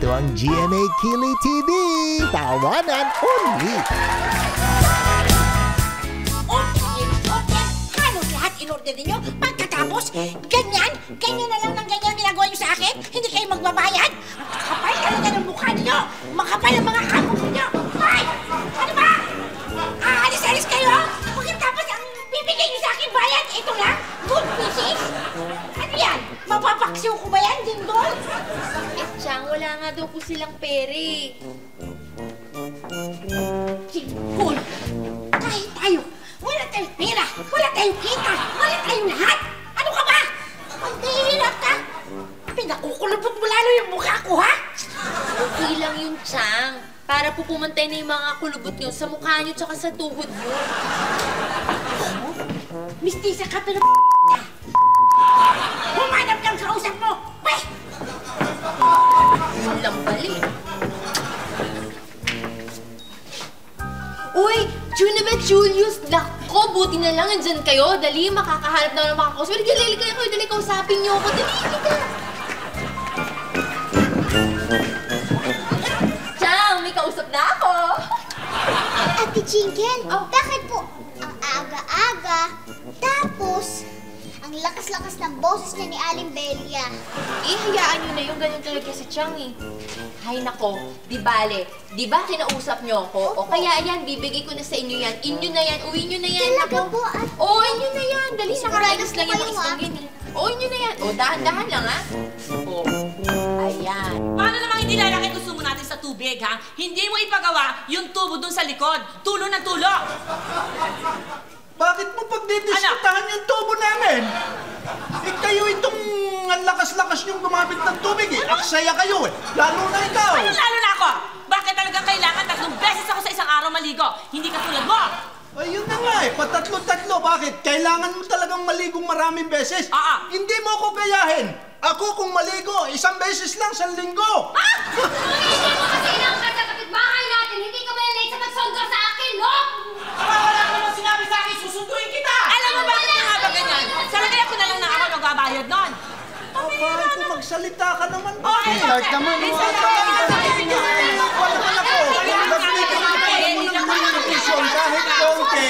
Ito ang GMA Kili TV. Tawanan only. Okay, okay. Halos lahat in-order ninyo. Pagkatapos, ganyan, ganyan na lang ng ganyan ginagawa niyo sa akin? Hindi kayo magbabayad? Ang kakapal talaga ng mukha ninyo. Makapal ang mga kamot ninyo. Ay! Ano ba? Aalis-alis kayo? Pagkatapos, ang bibigay niyo sa akin bayad, ito lang? Good pieces? Ano yan? Mapapaksiw ko ba yan, Dingdol? Eh, Chang, wala nga daw po silang pere. Sigol! Kahit tayo, wala tayong pera, wala tayong kita, wala tayong lahat! Ano ka ba? Pag nahihirap ka, pinakukulubot mo lalo yung mukha ko, ha? Okay lang yun, Chang. Para po pumantay na yung mga kulubot nyo sa mukha nyo tsaka sa tuhod nyo. Mistisa ka pero Humanap kang kausap mo! Pwes! Walang bali. Uy! Junibet Julius! Nako, buti na lang nandyan kayo. Dali, makakahanap na ng mga kausap. Dali, dali kayo. Dali, kausapin niyo ako. Dali, dali. Chang, may kausap na ako. Ate Jingle, bakit po ang aga-aga, tapos ang lakas-lakas ng boses niya ni Aling Belia? Eh, hayaan nyo na yung ganyan talaga si Chang eh. Hay nako, di bale. Di ba kinausap nyo ako? O kaya yan, bibigay ko na sa inyo yan. Inyo na yan, uwi nyo na yan. Talaga Nako. po, at Oo, inyo na yan. Dali, nakarayos lang yung ah. yan eh. Oo, inyo na yan. O, dahan-dahan lang ha. O, ayan. Paano namang hindi lalaki gusto mo natin sa tubig, ha? Hindi mo ipagawa yung tubo dun sa likod. Tulo ng tulo. Bakit mo pagdidiskutahan yung tubo namin? Eh kayo itong ang lakas-lakas yung gumamit ng tubig eh. Aksaya kayo eh. Lalo na ikaw. Ano lalo na ako? Bakit talagang kailangan tatlong beses ako sa isang araw maligo? Hindi katulad mo. Ayun na nga eh. Patatlo-tatlo. Bakit? Kailangan mo talagang maligong maraming beses. Ah, ah. Hindi mo ako gayahin. Ako kung maligo, isang beses lang sa linggo. Kasi lang ka sa kapitbahay natin, hindi ka ba late sa akin, no? Wala ka naman sinabi sa akin, susunduin kita! Alam mo bakit nga ba ganyan? Sa lagay ako na lang na ako magbabayad nun. Abay, kung magsalita ka naman. Oh, ay, Start naman. Ay, Wala sa- naman sa- Wala naman ako. Nagbibigay mo naman ng communication kahit konti.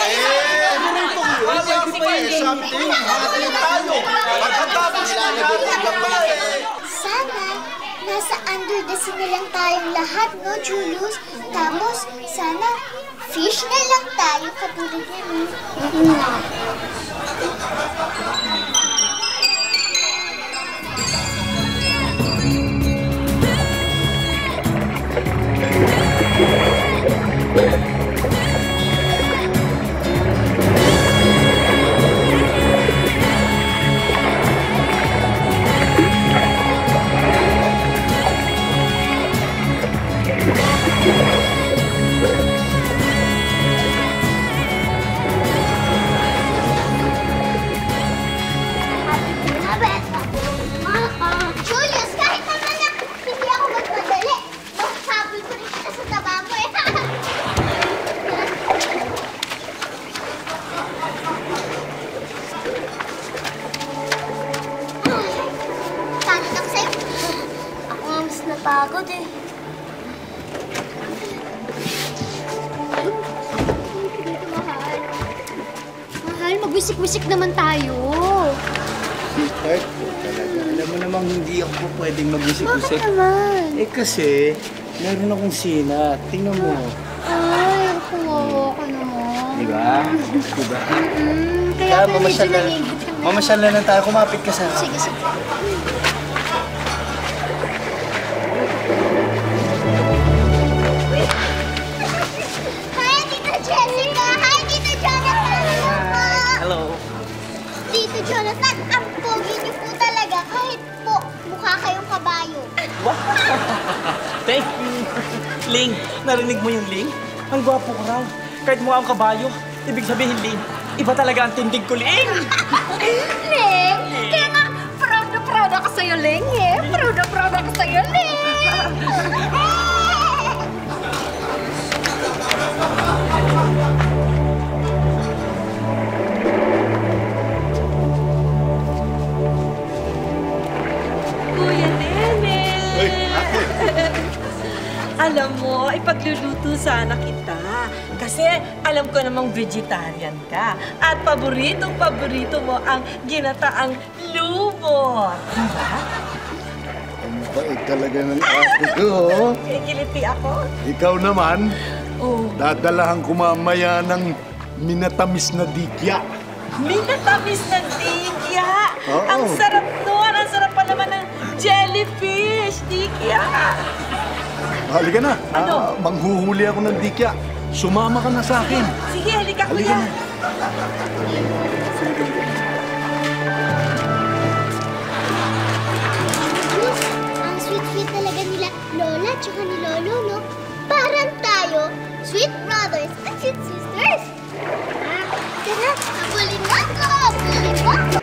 Eh, ganito wala pa eh. Something, hati tayo. Pagkatapos na natin ka pa eh. Sana, nasa under the sea na lang tayong lahat, no, Julius? Tapos, sana, fish na lang tayo katulad niya, no? Naman tayo. Heart ko talaga. Alam mo namang hindi ako pwedeng Bakit mag-isip-isip. naman? Eh kasi, meron akong sina. Tingnan mo. Ay, kawawa ka naman. Di ba? Di ba? Mm, kaya Kaya pala medyo mamasyal na. mamasyal na lang tayo. Kumapit ka sa akin. Sige, sige. Ling, narinig mo yung Ling? Ang gwapo ko raw. Kahit mukha ang kabayo, ibig sabihin, Ling, iba talaga ang tindig ko, Ling! Leng, kaya nga, proud na proud ako sa'yo, Leng, eh. Proud na proud ako sa'yo, Leng. alam ko namang vegetarian ka. At paboritong paborito mo ang ginataang lumot. Diba? Ang bait talaga ng ate ko, oh. Kikiliti ako. Ikaw naman, Oh, dadalahan ko mamaya ng minatamis na dikya. minatamis ng digya. Oo. Ang sarap nun. Ang sarap pa naman ng jellyfish. Digya. Halika na. Ano? Ah, manghuhuli ako ng dikya. Sumama ka na sa akin. Sige, halika Halika kuya. na. Diyos, ang sweet-sweet talaga nila Lola tsaka ni Lolo, no? Parang tayo, sweet brothers at sweet sisters. Ah, tara, habulin mo ako! Habulin mo ako!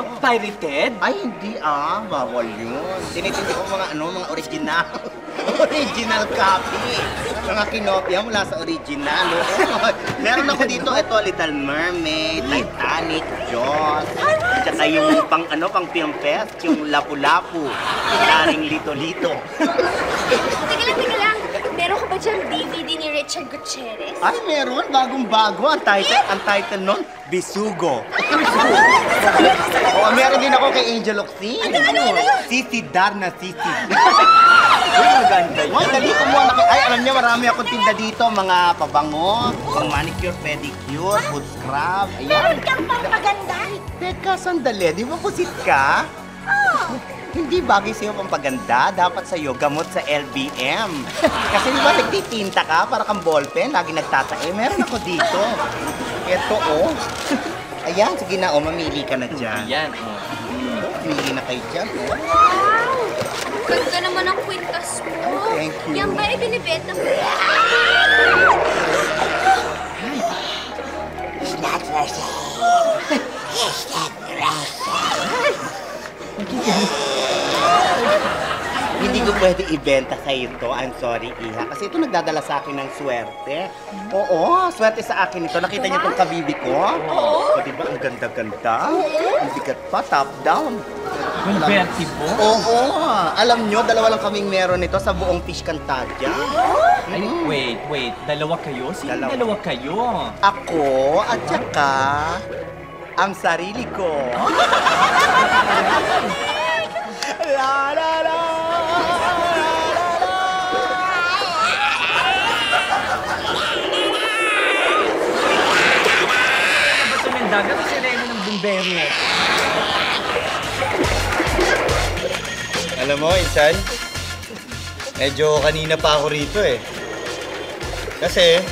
Ano? Pirated? Ay, hindi ah. Bawal yun. Tinitindi ko mga ano, mga original. original copy. Mga kinopya mula sa original. Meron ako dito, ito, Little Mermaid, Titanic, Jaws. At saka yung pang ano, pang film fest, yung Lapu-Lapu. Starring Lito-Lito. Teka lang, teka lang. Meron ka ba dyan DVD ni Richard Gutierrez? Ay, meron. Bagong-bago. Ang title, ang title nun, Bisugo. Oo, meron din ako kay Angel Oxin. Ano, ano, Sisi Darna Sisi. Uy, maganda yun. Dali kumuha na kayo. Ay, alam niyo, marami akong tinda dito. Mga pabango, pang manicure, pedicure, foot scrub. Ayan. Kang pampaganda. Teka, sandali. Di ba pusit ka? Hindi bagay sa'yo pampaganda. Dapat sa'yo gamot sa LBM. Kasi di ba nagtitinta ka para kang ballpen, lagi nagtatae. Meron ako dito. Ito, oh. Ayan, sige na, oh, mamili ka na dyan. Yan, oh. Mamili na kayo dyan, oh. Wow! Ganda naman ang kwintas mo. Thank you. Yan ba ibinibenta mo? Hindi ko pwede ibenta sa ito. I'm sorry, Iha. Kasi ito nagdadala sa akin ng swerte. Oo, swerte sa akin ito. Nakita niyo itong kabibi ko? Oo. O, diba? Ang ganda-ganda. Ang bigat pa, top down. Convertible? Oo. Alam nyo, dalawa lang kaming meron nito sa buong Fish Cantadia. Ay, wait, wait. Dalawa kayo? Sino Dalawa. dalawa, kayo? Ako at saka ang sarili ko. la la la. Dagat o sirena ng bumbero? Alam mo, Insan, medyo kanina pa ako rito eh. Kasi,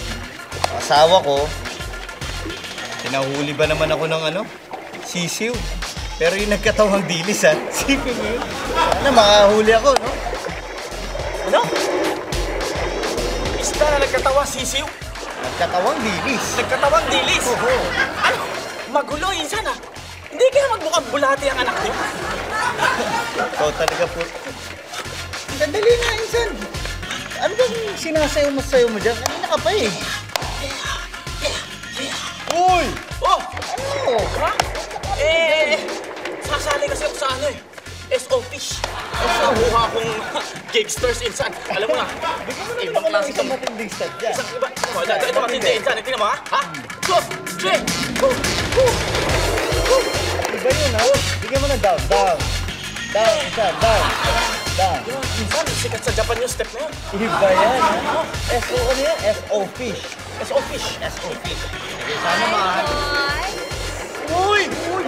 asawa ko, pinahuli ba naman ako ng ano? Sisiw. Pero yung nagkatawang dilis ha, sipin mo yun. Sana makahuli ako, no? Ano? Isda na nagkatawa sisiw? Nagkatawang dilis. Nagkatawang dilis? Oo. Ano? Magulo, insan ah. Hindi kaya magmukhang bulati ang anak niyo? Ikaw talaga po. Sandali na, Insan. Ano bang sinasayo mo sayo mo dyan? Kanina ka pa eh. Uy! Oh! Ano? Ha? Eh, sasali kasi ako sa ano eh. SO Fish. Nakuha akong gigsters insan. Alam mo na, ibang klase kang... matinding stat dyan. Isang iba. Oh, ito, matindi insan. Tingnan mo ha? Ha? Two, three, two. Iba yun, ha? Bigyan mo na down, down. Down, isa, down. Down. Minsan, sikat sa Japan yung step na yun. Iba yan, ha? S.O. ano yan? S.O. Fish. S.O. Fish. S.O. Fish. Sana mahal. Uy! Uy!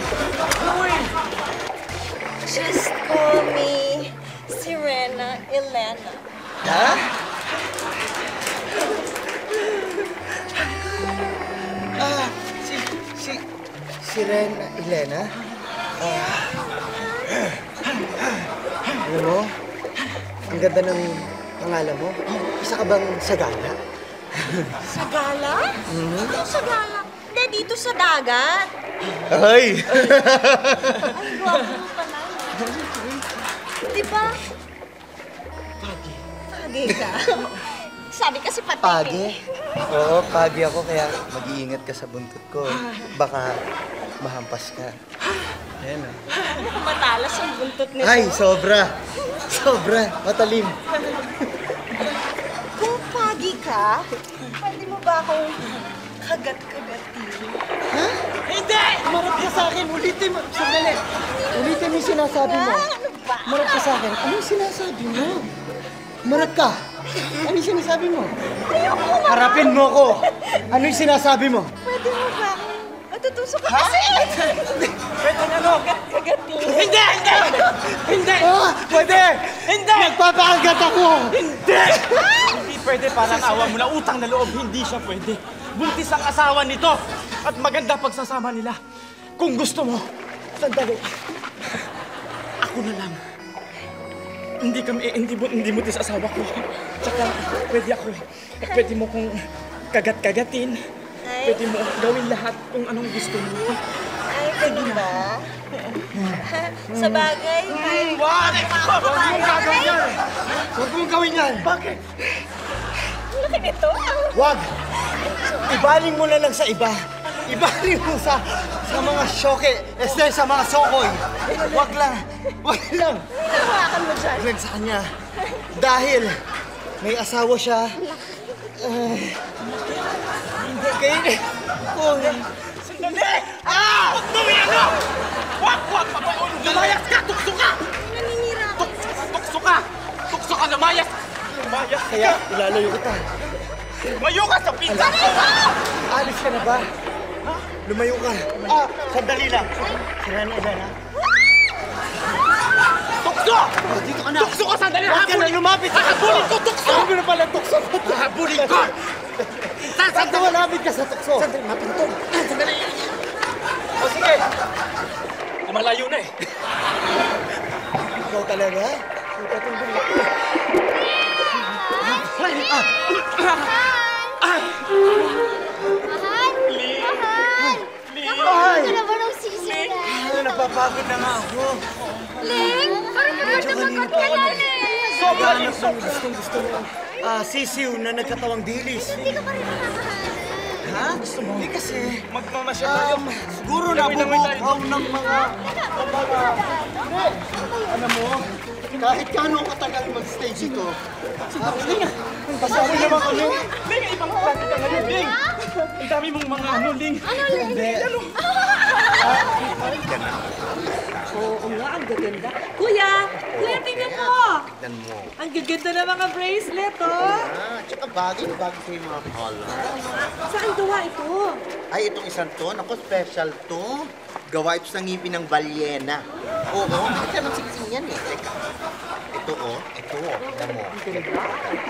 Uy! Just call me Sirena Elena. Ha? Ah, si, si, Ren Elena? Ah. Alam mo, ang ganda ng pangalan mo. Isa ka bang sagana? Sa gala? Ano sa gala? Hindi, dito sa dagat. Ay! Ang gwapo mo pala. Di ba? Pagi. Pagi ka. Sabi kasi pati. Pagi? Oo, pagi ako kaya mag-iingat ka sa buntot ko. Baka mahampas ka. Ayan ah. Matalas ang buntot nito. Ay, sobra! Sobra! Matalim! Ka, pwede mo ba akong kagat-kagatin? Hindi! Marap ka sa akin! Ulitin mo! Sandali! Ulitin mo yung sinasabi mo. Ano ba? Marap ka sa akin. Ano yung sinasabi mo? Marap ka! Ano yung sinasabi mo? Ayoko ma. Harapin mo ko! Ano yung sinasabi mo? Pwede mo ba akong matutusok ka kasi? Pwede na, no? Kagat-kagatin. Hindi! Hindi! Hindi! Ah! Pwede! Hindi! Nagpapakagat ako! Hindi! Pwede parang awa mo na utang na loob. Hindi siya pwede. Buntis ang asawa nito. At maganda pagsasama nila. Kung gusto mo, sandali. Ako na lang. Hindi kami, eh, hindi mo, hindi mo sa asawa ko. Tsaka, pwede ako. Pwede mo kong kagat-kagatin. Pwede mo gawin lahat kung anong gusto mo. ay, pwede ba? Sa bagay, ay, Wag! Wag mong gagawin yan! Huwag mong gawin yan! Bakit? Nito. Wag! Ibaling mo na lang sa iba. Ibaling mo sa sa mga syoke, este sa mga sokoy. Wag lang. Wag lang. Hawakan mo dyan. Ren sa kanya. Dahil may asawa siya. Uh, kayo. Oh, Sandali! Ah! Huwag mo ano! Wag! Wag! Papaon! Lumayas ka! Tukso ka! Naninira ako. Tukso ka! Tukso ka! Lumayas! Lumayas kaya ilalayo kita. Mayo ka sa pizza ko! Alis ka na ba? Lumayo ka. Ah, sandali lang. Sira na Elena. Tukso! Oh, dito ka na. Tukso ka! Sandali! Huwag ka na lumapit. Habulin ko! Tukso! Ano na pala tukso? Ko! Saan ka malapit ka sa tukso? Sandali, mapinto. Sandali! O sige! Malayo na eh. Ikaw talaga? Ipatuloy ako. Mahal? Mahal? Nakakita ka na ba ng sisi na? Ay, napapagod na nga ako. Ling? Parang nagkakagot ka na eh. Sobrang gusto, gustong gusto mo. Ah, sisiw na nagkatawang dilis. Hindi ka pa rin nakakahanap. Ha? Gusto mo? Hindi kasi. Magmamasyal tayo. Um, siguro naman nabubukaw ng mga... mga... Hindi. Alam mo, kahit gaano katagal mag-stay dito, sabi niya, pasaway naman kami. Ling, ibang klase ka ngayon, Ling! Ang dami mong mga ano, Ling. Hindi. Oo nga, ang gaganda. Kuya! Kuya, tingnan mo! Tignan mo. Ang gaganda ng mga bracelet, oh! Ah, tsaka bagay na bagay sa mga color. Saan gawa ito? Ay, itong isang to, naku, special to. Gawa ito sa ngipin ng balyena. Oo, hindi ka siksing yan eh. Teka. Ito oh, ito oh, tignan mo.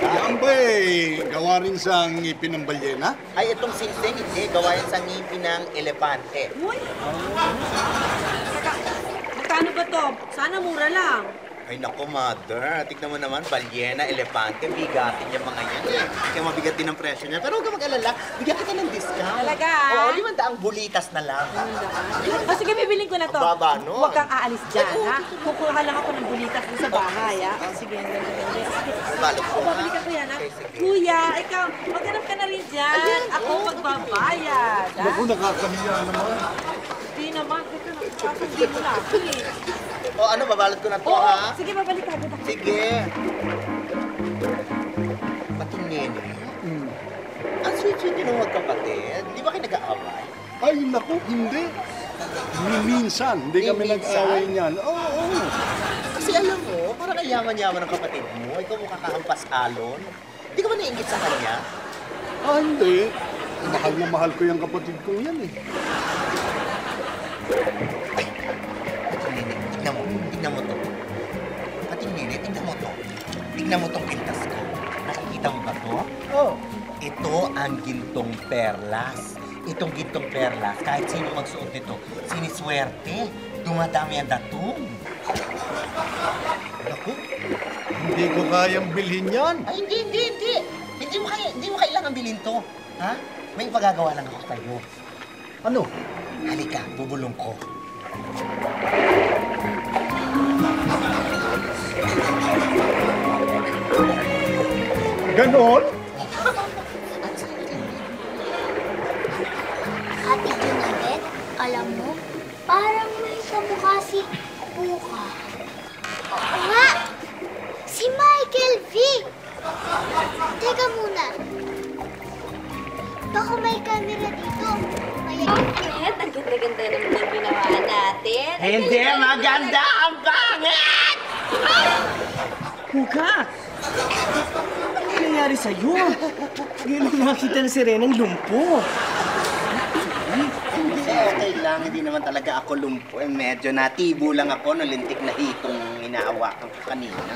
Yan ba eh, gawa rin sa ngipin ng balyena? Ay, itong singsing, hindi. Gawa yan sa ngipin ng elepante. Uy! Magkano ba to? Sana mura lang. Ay, naku, mother. Tignan mo naman, balyena, elepante, bigatin yung mga yan eh. Kaya mabigat din ang presyo niya. Pero huwag ka mag-alala, bigyan kita ng discount. Talaga? Oo, limandaang bulitas na lang. O sige, bibiling ko na to. Ang baba nun. Huwag kang aalis dyan, ha? Kukuha lang ako ng bulitas dun sa bahay, ha? Sige, ang ganda ganda. Balot ko, O, babalikan ko yan, ha? Okay, sige. Kuya, ikaw, maghanap ka na rin dyan. Ako magbabayad, ha? Naku, nakakahiya naman. Hindi naman, kasi nakasandi mo na ako, eh. O ano, babalot ko na to, Oo, ha? sige, babalik ka. babalik. Sige. Patingin. Hmm. Ang sweet-sweet din ng magkapatid. Di ba kayo nag-aaway? Ay, naku, hindi. Ni minsan, hindi kami minsan? nag-away niyan. Oo, oo. Kasi Kasi alam mo, parang ang yaman-yaman ng kapatid mo. Ikaw mukha kahampas alon. Hindi ka ba naiingit sa kanya? Ah, hindi. Mahal na mahal ko yung kapatid kong yan eh. Nene, tignan mo. To. Pati Nene, tignan mo to. Tignan mo tong pintas ko. Nakikita mo ba to? Oh. Ito ang gintong perlas. Itong gintong perlas, kahit sino magsuot nito, siniswerte. Dumadami ang datong. Naku, hindi ko kayang bilhin yan. Ay, hindi, hindi, hindi. Hindi mo, kaya, hindi mo kailangan bilhin to. Ha? May ipagagawa lang ako sa'yo. Ano? Halika, bubulong ko. Ganon? Ate Junabet, alam mo, parang may kamukha si Puka. Oo nga! Si Michael V! Teka muna. Baka may camera dito. May Bakit? Ang ganda-ganda naman ang ginawa natin. Hindi, ganda- maganda ang pangit! Puka! Nangyari sa'yo? Ngayon lang nakita na si Renang lumpo. Hindi, okay lang. Hindi naman talaga ako lumpo. Eh, medyo natibo lang ako ng lintik na hitong inahawakan ko kanina.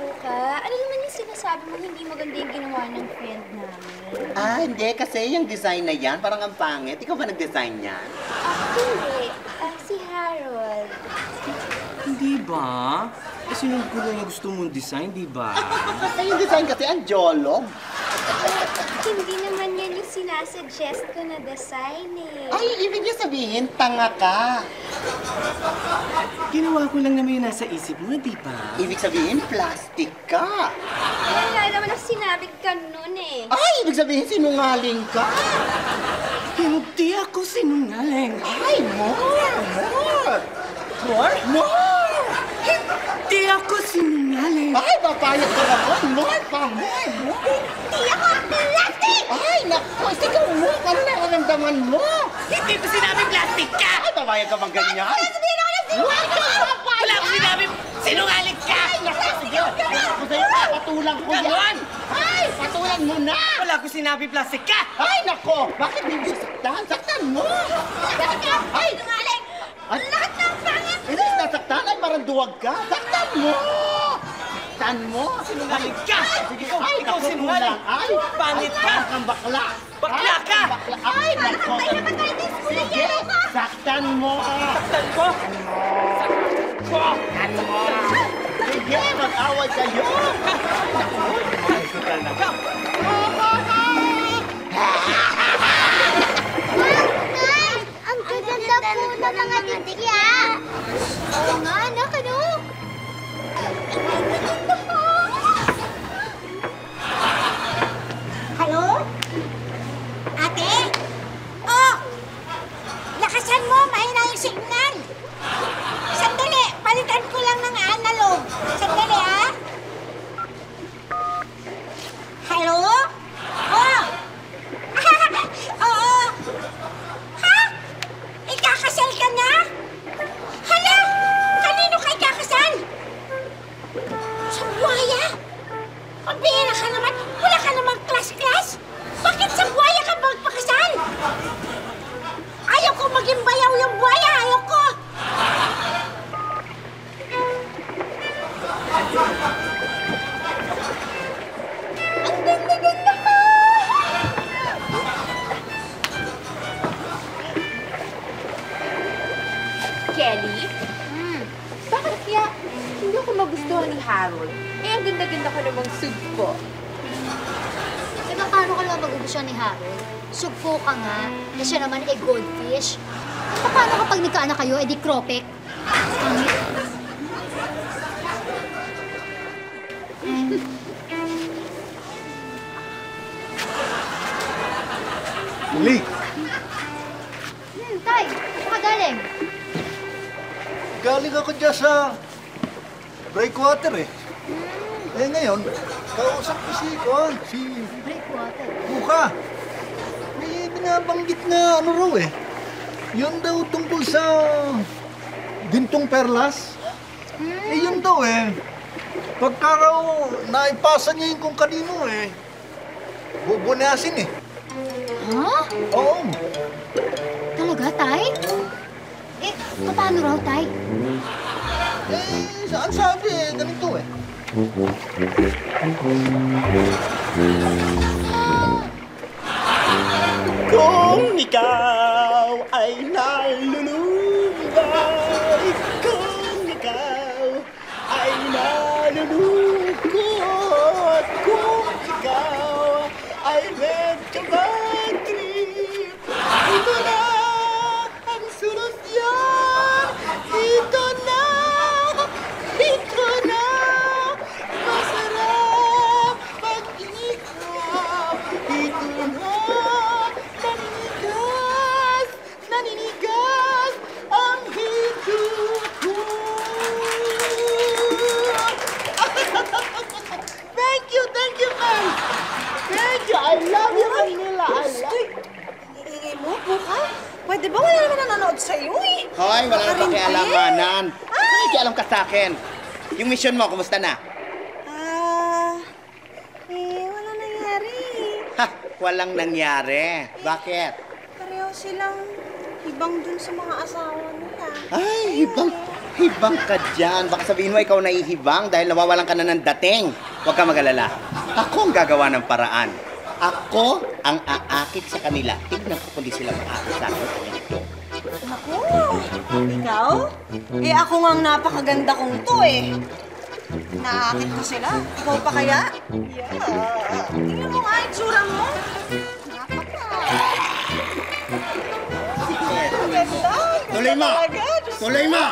Puka, ano naman yung sinasabi mo hindi maganda yung ginawa ng friend namin? Ah, hindi. Kasi yung design na yan, parang ang pangit. Ikaw ba nag-design yan? Ako hindi. Ah, si Harold. Hindi ba? Kasi yung gulo na gusto mong design, di ba? Ay, yung design kasi ang jolog. Hindi naman yan yung sinasuggest ko na design eh. Ay, ibig niya sabihin, tanga ka. Ginawa ko lang naman yung nasa isip mo, di ba? Ibig sabihin, plastic ka. Yan nga naman ang sinabi ka nun eh. Ay, ibig sabihin, sinungaling ka. Hindi ako sinungaling. Ay, more, more. More? More. Hindi ako sinungaling. Ay, papayag ka naman. More pa, more, more. Hindi ako plastic! Ay, naku, sigaw mo. Ano nararamdaman mo? Hindi ko sinabi plastic ka! Ay, papayag ka bang ganyan? Wala ko sinabi sinungaling ka! Ay, naku, sige. Ako sa'yo, patulang ko yan. Ay, patulan mo na. Wala ko sinabi plastic ka! Ay, nako, bakit di mo siya saktan? Saktan mo. Ay, Sinungaling! Ay, Lahat ng! Hindi, nasaktan ay parang duwag ka. Saktan mo. Saktan mo. Sinungaling ka! Sige, Ikaw, ay, ikaw sinungaling! Ay, Pangit ay, ka! parang kang bakla. Bakla Ay, ka! bakla. Ay, nako. Sige, saktan mo. Saktan ko! Saktan mo. Sige, mag-away kayo. Ito talaga. Nay! Naman magugustuhan ni Harold? Sugpo ka nga, na siya naman ay goldfish. Pa- Paano kapag nagkaanak kayo, edi kropek? Pangit. Mali. Hmm, tay, saan ka galing? Galing ako dyan sa breakwater eh. Eh ngayon, kausap ko si Kon, si Breakwater. Buka. May binabanggit na ano raw eh. Yun daw tungkol sa gintong perlas. Eh, yun daw eh. Pagka raw naipasa niya yung kung kanino eh. Bubunasin eh. Ha? Oo. Talaga, Tay? Eh, paano raw, Tay? Eh, saan sabi eh, ganito eh. Kung ikaw ay nalulungay, Yung mission mo, kumusta na? Ah, eh, wala nangyari. Ha, walang nangyari. Bakit? Pareho silang ibang dun sa mga asawa nila. Ay, hibang, hibang ka dyan. Baka sabihin mo ikaw nahihibang dahil nawawalan ka na ng dating. Huwag ka mag-alala. Ako ang gagawa ng paraan. Ako ang aakit sa kanila. Tignan ko kung di sila maakit sa akin. Naku, ikaw? Eh, ako nga ang napakaganda kong to eh. Naakit ko sila. Ikaw pa kaya? Yeah. Tingnan mo nga yung tsura mo. Napakaganda. Tuloy mo! Tuloy mo!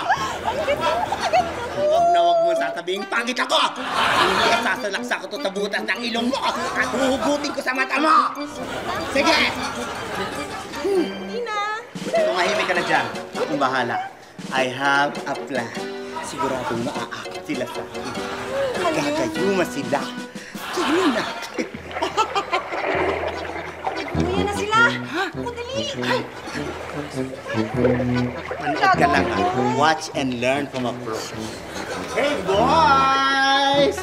Huwag na huwag mo sasabihin, pangit ako! Sasalaksa ko to tabutas ng ilong mo at huhugutin ko sa mata mo! Sige! Tina. Tumahimik ka na dyan. Akong bahala. I have a plan. Siguradong maaakit sila sa akin. Gagayuma sila. Tignan natin. Kuya na sila. Ako, dali. Ay, Manood ka lang ah. Watch and learn from a pro. Hey, boys!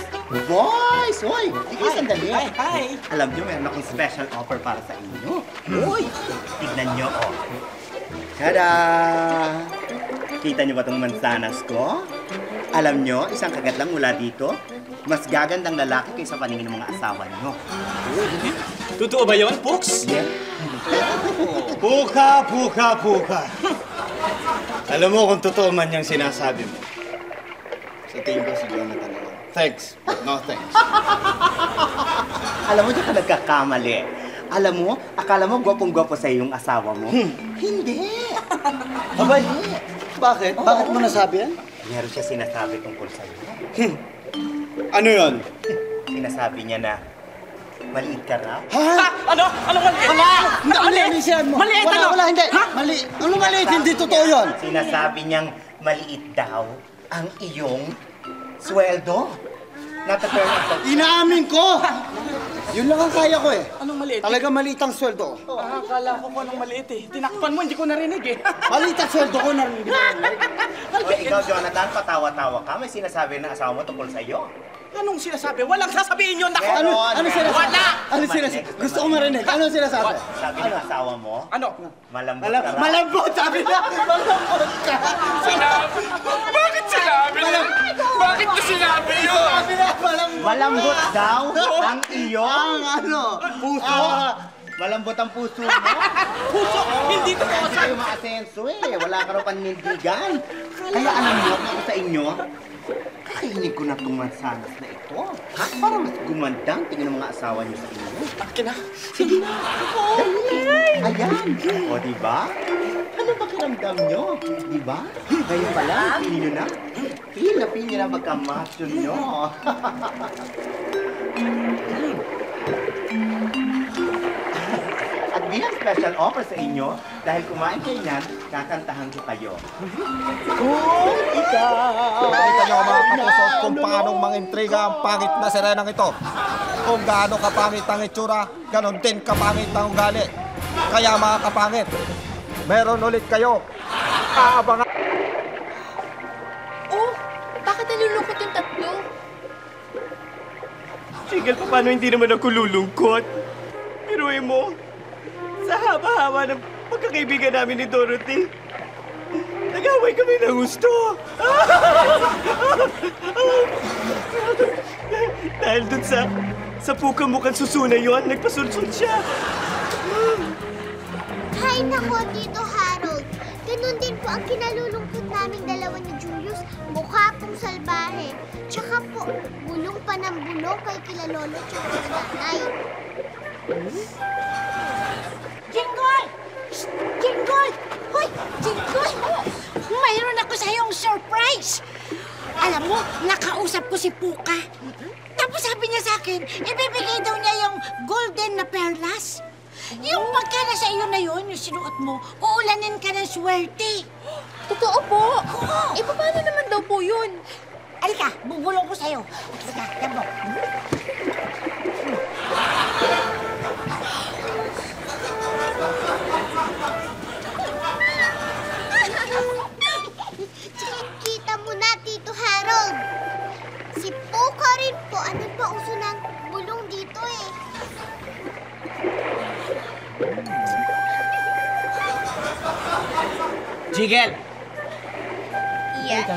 Boys! Hoy! Sige, sandali. Hi, hi! Alam niyo, meron akong special offer para sa inyo. Hoy! Tignan niyo, oh. Tada! Kita niyo ba itong mansanas ko? Alam niyo, isang kagat lang mula dito, mas gagandang lalaki kaysa paningin ng mga asawa niyo. Totoo ba yun, Pux? Yeah? Puka, puka, puka. Alam mo kung totoo man yung sinasabi mo. Sa tingin ko si Jonathan na lang. Thanks, but no thanks. Alam mo, diyan ka nagkakamali. Alam mo, akala mo gwapong-gwapo sa yung asawa mo. Hindi. Abay, bakit? Bakit mo nasabi yan? Meron siya sinasabi tungkol sa iyo. Ano yon? Sinasabi niya na maliit ka raw. Ha? Ano? Ano maliit? Wala! Hindi, mali ang isihan mo. Maliit wala, ano? wala, hindi. Mali. Ano maliit? Hindi totoo yun. Sinasabi niyang maliit daw ang iyong sweldo. Nata-turn out sa... Inaamin ko! Yun lang ang kaya ko eh. Anong maliit? Talaga maliit ang sweldo ko. Ah, akala ko kung anong maliit eh. Tinakpan mo, hindi ko narinig eh. Maliit ang sweldo ko na hindi ko O, ikaw, Jonathan, patawa-tawa ka. May sinasabi ng asawa mo tungkol sa iyo. Anong sinasabi? Walang sasabihin yun ako! Ano, ano sinasabi? Wala! Ano sinasabi? Gusto ko marinig. Ano sinasabi? Sabi ng asawa mo, Ano? malambot Malam ka raw. malambot, sabi na. Malambot ka. Sinabi? Bakit sinabi? Bakit mo sinabi yun? Sabi na, malambot. Malambot daw ang iyong Ang ano? puso. Malambot ang puso mo. Puso! Hindi totoo Kasi kayo maasenso eh. Wala ka raw panindigan. Kaya alam mo, ako sa inyo, kakainin ko na itong mansanas na ito. Ha? Para mas gumanda ang tingin ng mga asawa niyo sa inyo. Akin na. Sige na. Dali. Ayan. O, di ba? Ano pakiramdam nyo? Di ba? Ngayon pa lang, pili nyo na. Pili na pili na magkamasyon nyo. special offer sa inyo dahil kumain kayo niyan, kakantahan ko kayo. Kung ikaw! Nakita niyo mga kapuso kung paano mangintriga ang pangit na serenang ito. Kung gaano kapangit ang itsura, ganon din kapangit ang ugali. Kaya mga kapangit, meron ulit kayo. Aabangan... Oh, bakit nalulungkot yung tatlo? Sigal, paano hindi naman ako lulungkot? Biruin mo, sa haba-haba ng pagkakaibigan namin ni Dorothy, nag-away kami ng gusto. Dahil dun sa, sa puka mukhang susuna yon, nagpasulsul siya. Hay nako, Tito Harold. Ganun din po ang kinalulungkot naming dalawa ni Julius. Mukha pong salbahe. Tsaka po, bulong pa ng bulong kay kila lolo tsaka nanay. Jingle! Shh! Jingle! Hoy! Jingle! Mayroon ako sa iyong surprise! Alam mo, nakausap ko si Puka. Tapos sabi niya sa akin, ibibigay daw niya yung golden na perlas. Yung pagka sa iyo na yun, yung sinuot mo, uulanin ka ng swerte. Totoo po. Oo. Eh, paano naman daw po yun? Alika, bubulong ko sa'yo. Alika, yan mo. Rin po. Ano pa uso ng bulong dito eh. Jiggle! Yes.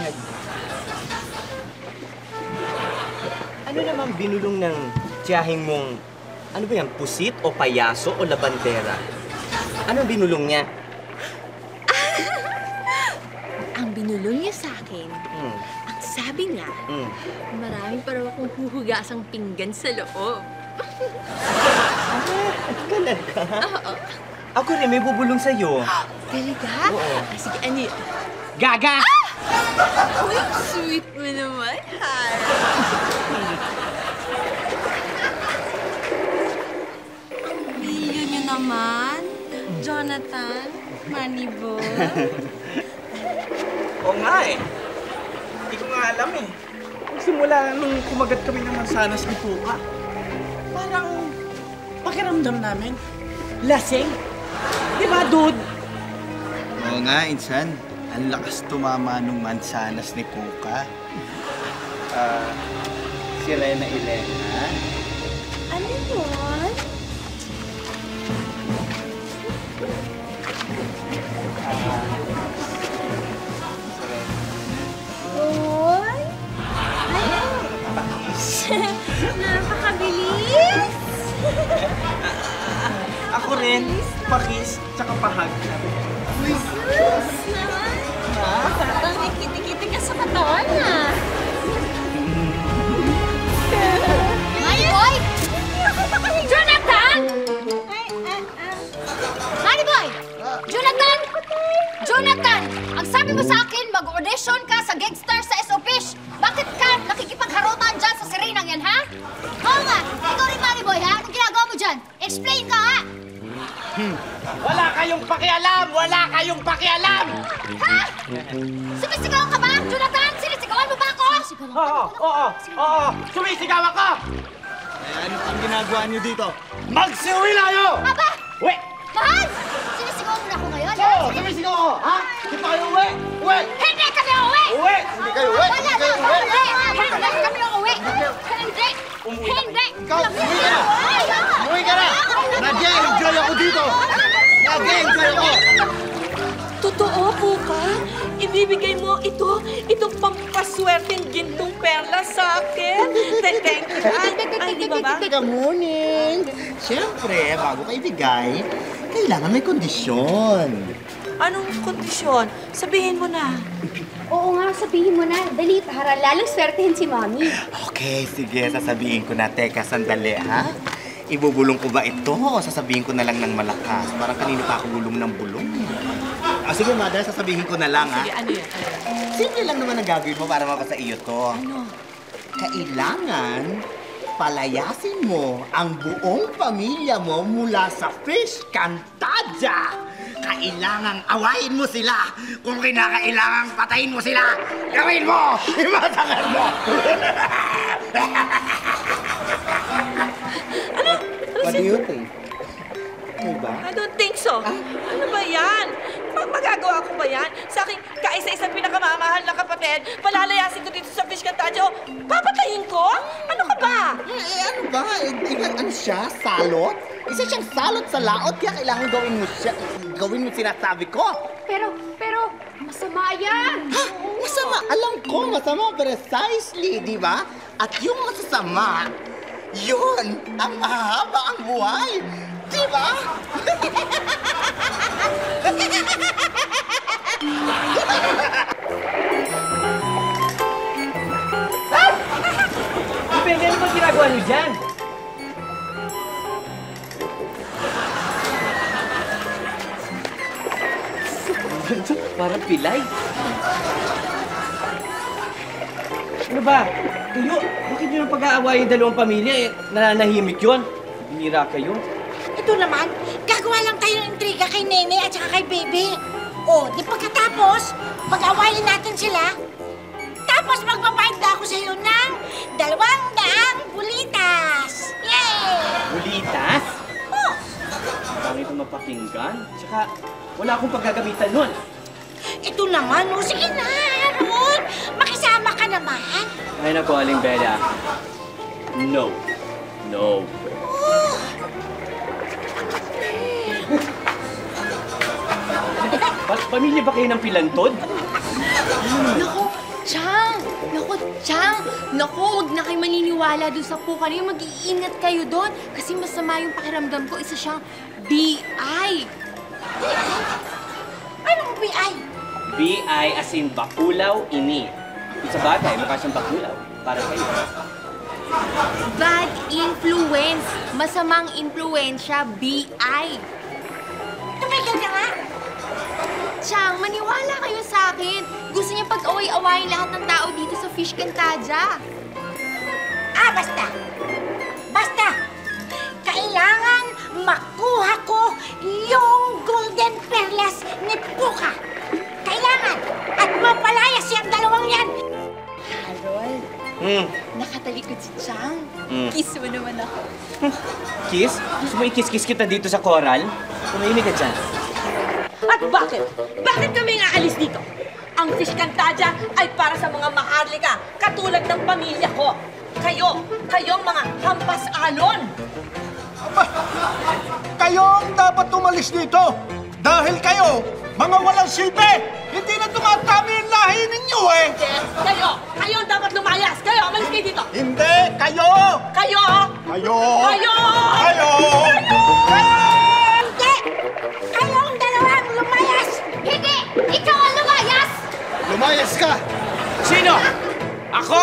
Ano naman binulong ng tiyahing mong, ano ba yan, pusit o payaso o labandera? Ano binulong niya? Ang binulong niya sa akin, sabi niya, Hmm. marami pa raw akong huhugasang pinggan sa loob. Ganun ka? Ako rin, may bubulong sa'yo. Talaga? Oo. Ah, sige, ano yun? Gaga! Uy, sweet mo naman, Har. Yun yun naman, Jonathan, Manibol. Oo nga eh. Alam eh. Simula nung kumagat kami ng mansanas ni Puka, parang pakiramdam namin, lasing. Di ba, dude? Oo nga, Insan. Ang lakas tumama nung mansanas ni Puka. Ah, si Rena Elena. Ano yun? Oy! Napakabilis! Ako rin, pakis, tsaka pahag. Sus naman! Parang may kiti-kiti ka sa katawan, ah! Boy! Jonathan! Money Boy! Jonathan! Jonathan! Ang sabi mo sa akin, mag-audition ka sa Gangstar kayong pakialam! Wala kayong pakialam! Ha? Sumisigawan ka ba, Jonathan? Sinisigawan mo ba ako? Oo, oo, oo! Sumisigaw ako! Eh, ano pang ginagawa niyo dito? Magsiwilayo! Aba! Uwi! Mahal! Sinisigawan mo na ako ngayon? Oo, sumisigaw ako! Ha? Di pa kayo uwi? Uwi! Hindi kami uuwi! Uwi! Hindi kayo uwi! Wala Hindi na! kayo uwi! Hindi! Hindi kami uuwi! Hindi! Hindi! Ikaw, umuwi ka na! Umuwi ka na! Nag-enjoy ako dito! Nag-enjoy ako! Totoo po ka? Ibibigay mo ito, itong pampaswerteng gintong perla sa akin? Th- Thank you. Ay, di ba ba? Teka munin! Siyempre, bago ka ibigay, kailangan may kondisyon. Anong kondisyon? Sabihin mo na. Oo nga, sabihin mo na. Dali, para lalong swertehin si Mami. Okay, sige, sasabihin ko na. Teka, sandali, ha? Ibubulong ko ba ito o sasabihin ko na lang ng malakas? Parang kanino pa ako bulong ng bulong. Ah, sige, mother, sasabihin ko na lang, ha? Sige, ano yan? Ano yan? Simple lang naman ang gagawin mo para mapasa iyo to. Ano? Kailangan palayasin mo ang buong pamilya mo mula sa fish cantada. Kailangang awayin mo sila. Kung kinakailangang patayin mo sila, gawin mo! Imatangan mo! What do you think? Diba? I don't think so. Ano ba yan? Ma- magagawa ko ba yan? Sa aking kaisa-isang pinakamamahal na kapatid, palalayasin ko dito sa fish cantaggio, papatayin ko? Ano ka ba? Eh, ano ba? Eh, Iba, ano siya? Salot? Isa siyang salot sa laot, kaya kailangan gawin mo siya. Gawin mo sinasabi ko. Pero, pero, masama yan! Ha? Masama? Alam ko, masama precisely, di ba? At yung masasama, yun ang mahaba ang buhay. Di ba? Depende ano ba ginagawa niyo dyan? Parang pilay. Ano ba? Kayo, bakit nyo nang pag-aaway yung dalawang pamilya eh? Nananahimik yun. Bihira kayo. Ito naman, gagawa lang tayo ng intriga kay Nene at saka kay Baby. O, di pagkatapos, pag-awayin natin sila. Tapos magbabayad na ako sa iyo ng dalawang daang bulitas. Yay! Bulitas? Oh, Pangit ang mapakinggan. Tsaka, wala akong paggagamitan nun. ito naman, o sige na, Aaron. Ka naman. Ay naku, Aling Bella. No. No. Pa pamilya ba kayo ng pilantod? Naku, Chang! Naku, Chang! Naku, huwag na kayo maniniwala doon sa puka na yun. Mag-iingat kayo doon. Kasi masama yung pakiramdam ko. Isa siyang BI. Anong BI? B.I. as in bakulaw ini. Sa bagay, mukha siyang bakulaw. Para kayo. Bad influence. Masamang impluensya. BI. Tumigil ka nga. Chang, maniwala kayo sa akin. Gusto niya pag-away-awayin lahat ng tao dito sa Fish Cantaja. Ah, basta. Basta. Kailangan makuha ko yung golden perlas ni Puka. Kailangan. At mapalaya siyang dalawang yan. Harold, Hmm. nakatalikod si Chang. Mm. Kiss mo naman ako. Kiss? Gusto mo i-kiss-kiss kita dito sa coral? Tumahimik ka dyan. At bakit? Bakit kami nga alis dito? Ang Fish Cantaja ay para sa mga maharlika, katulad ng pamilya ko. Kayo, kayong mga hampas alon. Kayo ang dapat umalis dito! Dahil kayo, mga walang silbi! Tumatami ang lahi ninyo eh! Yes, kayo, kayo ang dapat lumayas. Kayo, umalis kayo dito. Hindi! Kayo! Kayo, Kayo! Kayo! Kayo! Hindi! Kayong dalawang lumayas! Hindi! Ikaw ang lumayas! Lumayas ka! Sino? Ako?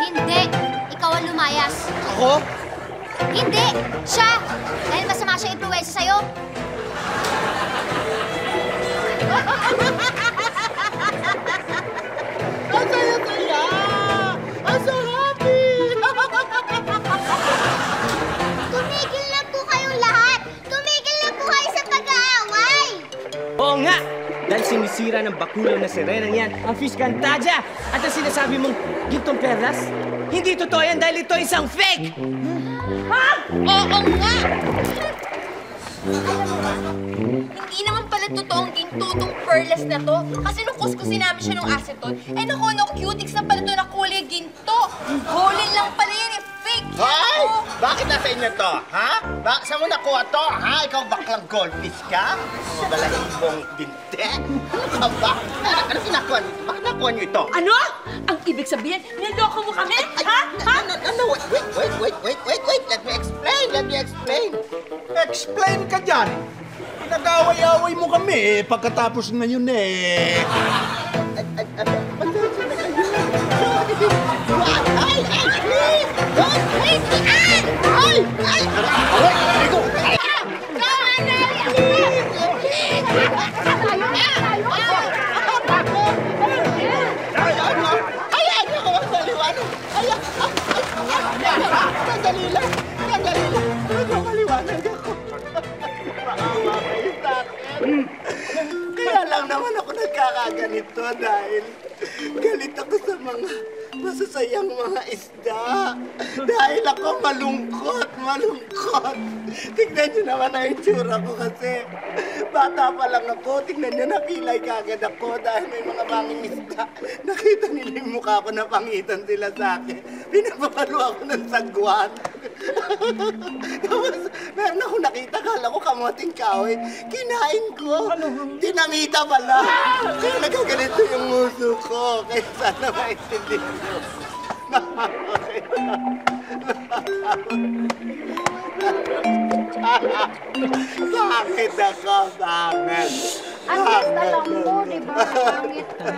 Hindi! Ikaw ang lumayas. Ako? Hindi! Siya! Dahil masama siya influensya sa'yo. Ang Sinisira ng bakulaw na sirena yan ang Fish Cantaja! At ang sinasabi mong gintong perlas, hindi totoo yan dahil ito isang fake! Oo nga! Hindi naman pala totoong gintutong perlas na to. Kasi nung kuskusin namin siya nung aceton, eh naku, no, cutics na pala to na kulay ginto. Golden lang pala yan eh. Hoy! Bakit nasa inyo to, ha? Ba saan mo nakuha to, ha? Ikaw baklang goldfish ka? Mga balahibong binte? Ano ba? Ano, kinakuha niyo? Bakit nakuha niyo ito? Ano? Ang ibig sabihin, niloko mo kami? Ha? Ha? No, no, no, wait, wait, wait, wait, wait, wait, wait. Let me explain, let me explain. Explain ka dyan! Pinag-away-away mo kami eh, pagkatapos na yun eh. Sorry. Lang. Naman ako nagkakaganito dahil galit ako sa mga masasayang mga isda. Dahil ako malungkot, malungkot. Tignan niyo naman ang itsura ko kasi bata pa lang ako. Tignan niyo, napilay kagad ako dahil may mga banging isda. Nakita nila yung mukha ko na pangitan sila sa akin. Pinapapalo ako ng sagwan. Tapos, meron ako nakita, kala ko kamuting kahoy. Kinain ko. Dinamita pala. Kaya nagkaganito yung muso ko. Kaya sana maintindihan nyo. Bakit ako? Bakit? Ang ganda lang mo, di ba? Pangit ka.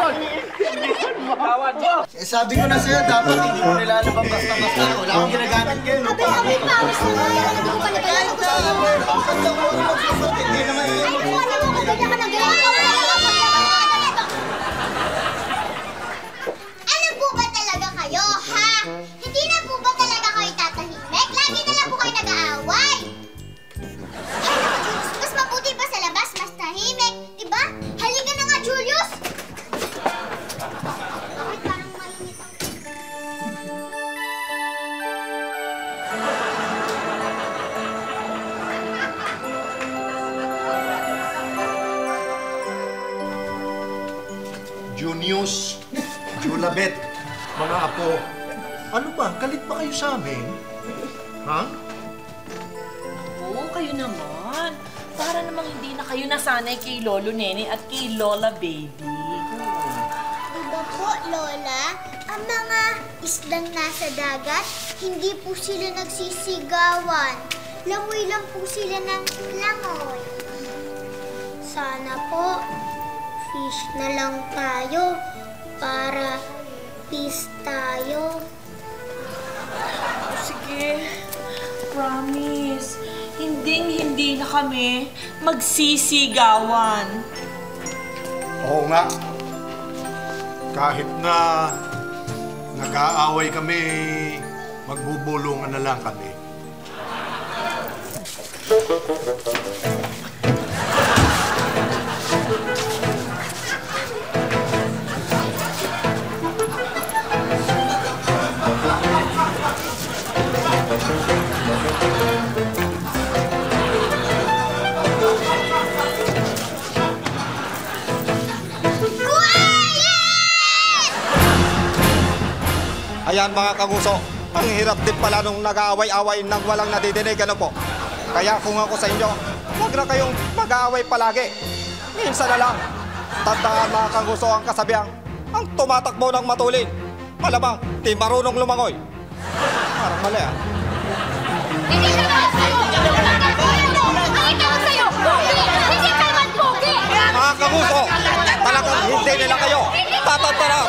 Ay! Eh, sabi ko na sa'yo, dapat hindi mo nilalabang basta-basta. Wala akong ginagamit kayo. no? Abe, abe, pawis na. Hindi ko pa nagaya. Hindi naman yun. Ay, kung alam mo kung ganyan ka nagaya. Julabet, mga apo. Ano ba? Galit ba kayo sa amin? Ha? Oo, kayo naman. Para namang hindi na kayo nasanay kay Lolo Nene at kay Lola Baby. Diba po, Lola? Ang mga islang nasa dagat, hindi po sila nagsisigawan. Langoy lang po sila ng langoy. Sana po, fish na lang tayo para peace tayo. Sige, promise. Hinding-hindi na kami magsisigawan. Oo nga. Kahit na nag-aaway kami, magbubulungan na lang kami. Ayan mga kaguso, ang hirap din pala nung nag-aaway-away nang walang nadidinig, ano po? Kaya kung ako sa inyo, huwag na kayong mag-aaway palagi. Minsan na lang. Tandaan mga kaguso ang kasabihan, ang tumatakbo ng matulin. Malamang, di marunong lumangoy. Parang mali ah. Hindi ka naman sa'yo! Ang ito sa'yo! Hindi ka naman pogi! Mga kaguso, talagang hindi nila kayo tatantarang.